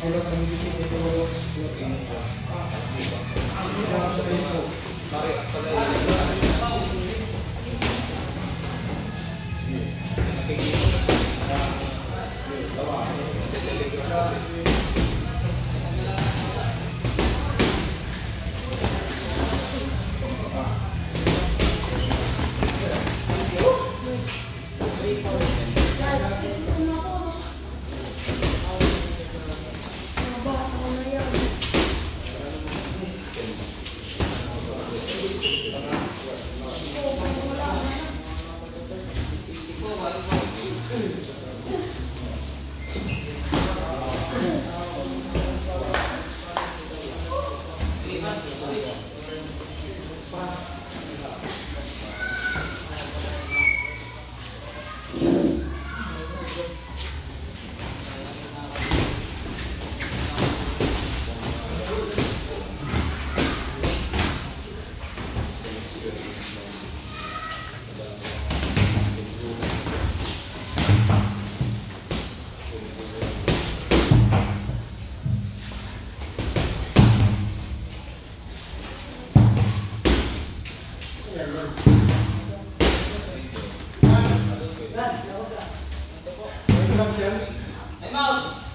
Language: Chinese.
solo con un 17 Welcome, sir. Time out!